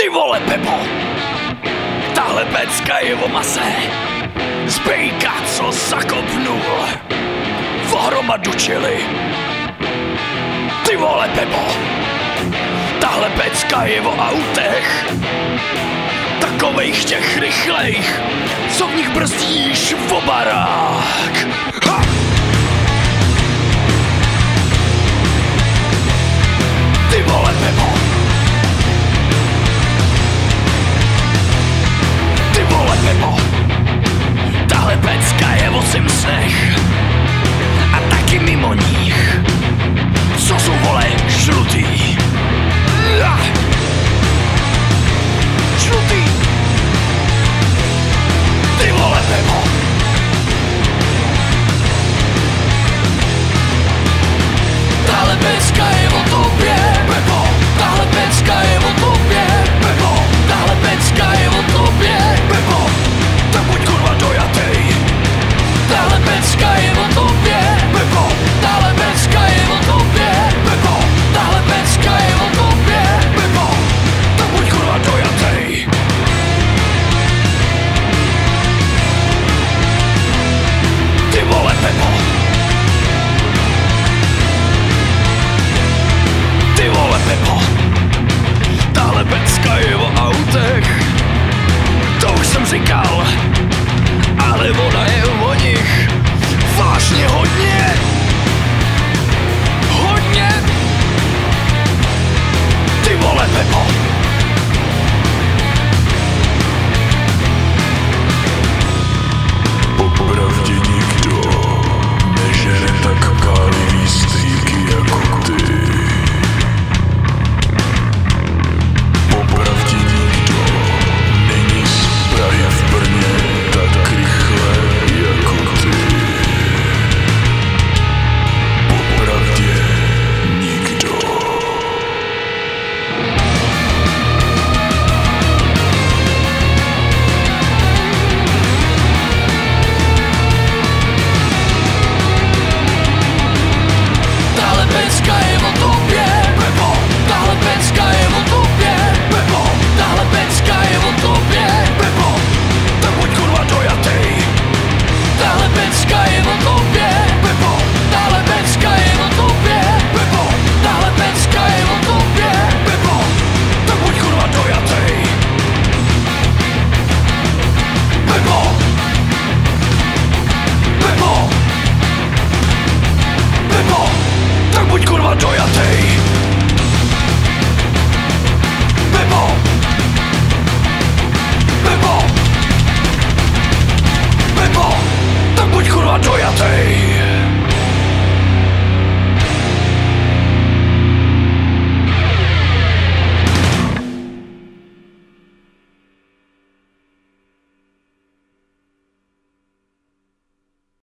Ty vole, Pepo! Tahle pecka je o mase. Zbejka, co zakopnul. Vohromadu čili. Ty vole, Pepo! Tahle pecka je o autech. Takovejch těch rychlejch, co v nich brzdíš v obarák. de bola.